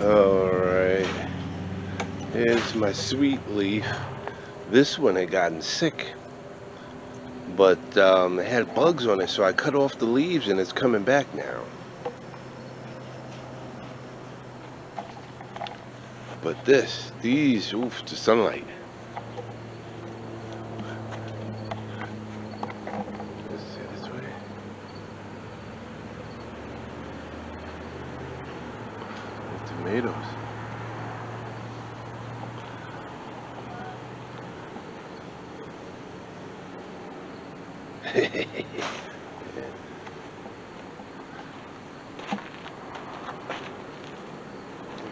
Alright. Here's my sweet leaf. This one had gotten sick. But um, it had bugs on it, so I cut off the leaves and it's coming back now. But this, these, oof, the sunlight. Let's see this way. Look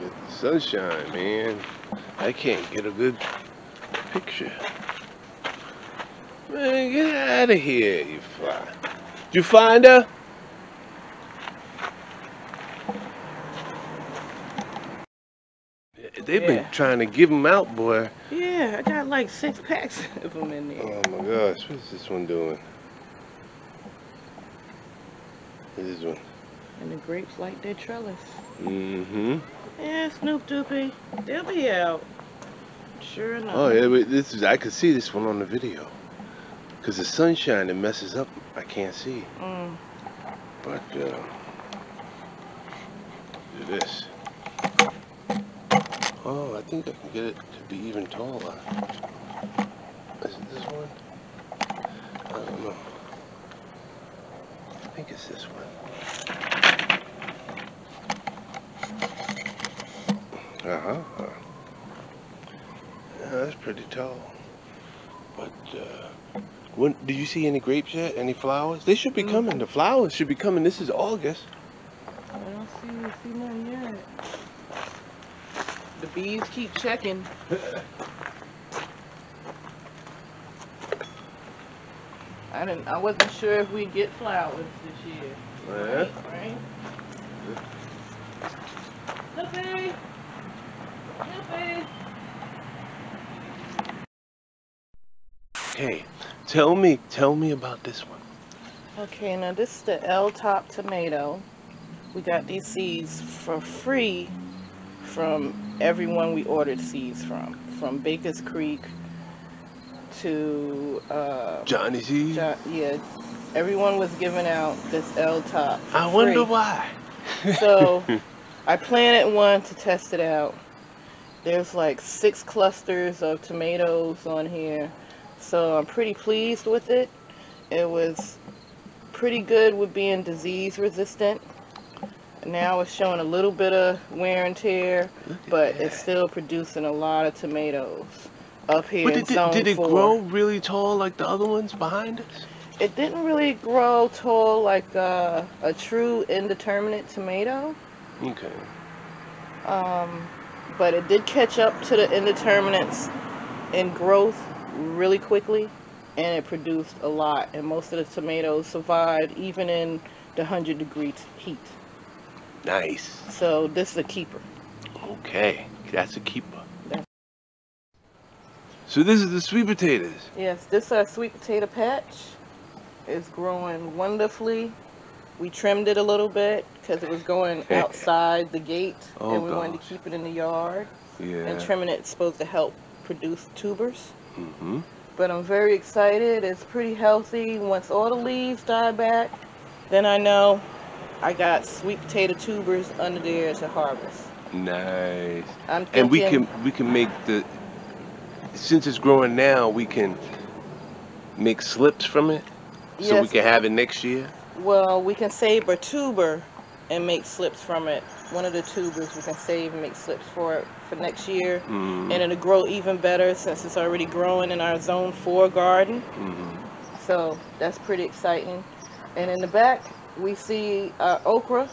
at the sunshine, man. I can't get a good picture. Man, get out of here, you fly. Did you find her? They've been trying to give them out, boy. Yeah, I got like six packs of them in there. Oh my gosh, what's this one doing? This one. And the grapes like their trellis. Mm-hmm. Yeah, Snoop Doopy. They'll be out. Sure enough. Oh yeah, but this is I could see this one on the video. Cause the sunshine it messes up. I can't see. Mm. But uh, do this. Oh, I think I can get it to be even taller. Is it this one? I don't know. I think it's this one. Uh huh. Yeah, that's pretty tall. But uh, when did you see any grapes yet? Any flowers? They should be Mm. coming. The flowers should be coming. This is August. I don't see, see none yet. The bees keep checking. I didn't. I wasn't sure if we'd get flowers this year. Right? Right? Snoopy! Okay, tell me, tell me about this one. Okay, now this is the L top tomato. We got these seeds for free from everyone we ordered seeds from, from Baker's Creek to uh, Johnny's. Jo- yeah, everyone was giving out this L top. I wonder why. So I planted one to test it out. There's like six clusters of tomatoes on here, so I'm pretty pleased with it. It was pretty good with being disease resistant. Now it's showing a little bit of wear and tear, but that. it's still producing a lot of tomatoes up here But in did, did, did it four. grow really tall like the other ones behind us? It didn't really grow tall like uh, a true indeterminate tomato. Okay. Um, but it did catch up to the indeterminates in growth really quickly, and it produced a lot. And most of the tomatoes survived even in the 100 degree heat. Nice. So this is a keeper. Okay, that's a keeper. That's- So this is the sweet potatoes. Yes, this uh, sweet potato patch is growing wonderfully. We trimmed it a little bit because it was going outside the gate, Oh, and we wanted to keep it in the yard. Yeah. And trimming it's supposed to help produce tubers. Mm-hmm. but I'm very excited. It's pretty healthy. Once all the leaves die back, then I know I got sweet potato tubers under there to harvest. Nice. I'm And we can we can make the since it's growing now, we can make slips from it, so we can have it next year. Well, we can save a tuber and make slips from it. One of the tubers we can save and make slips for it for next year. Mm-hmm. And it'll grow even better since it's already growing in our zone four garden. mm-hmm. So that's pretty exciting. And in the back, we see our okra.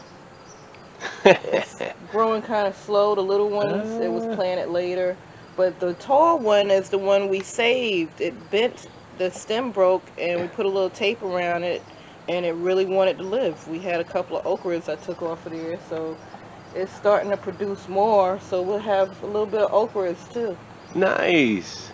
It's growing kind of slow. The little ones, it was Ah. planted later. But the tall one is the one we saved. It bent, the stem broke, and we put a little tape around it, and it really wanted to live. We had a couple of okras I took off of there, so it's starting to produce more. So we'll have a little bit of okras too. Nice.